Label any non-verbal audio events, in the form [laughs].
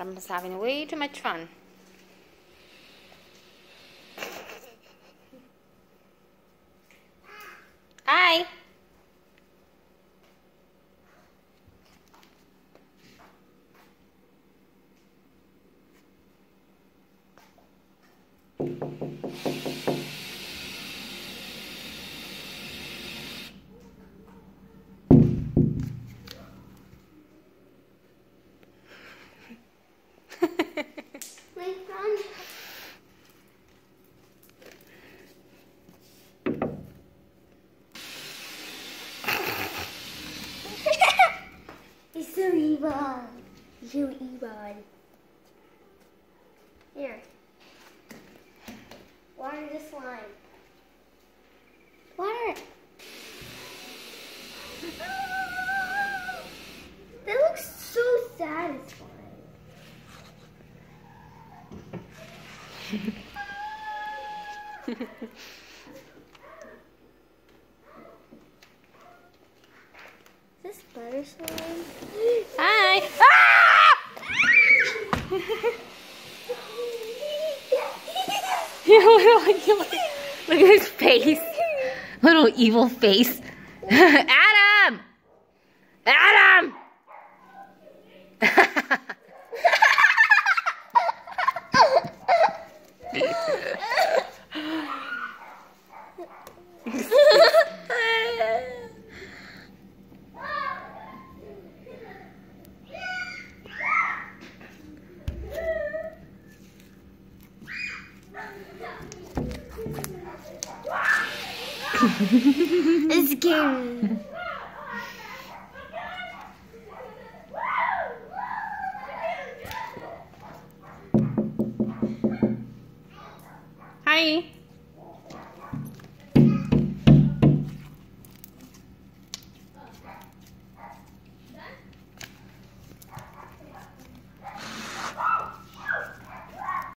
Adam's having way too much fun. Hi. My so evil. So evil. Here. Water the slime. Water. [laughs] That looks so satisfying. [laughs] Hi. Ah! [laughs] look at his face. Little evil face. [laughs] Adam! Adam! [laughs] it's scary. Hi.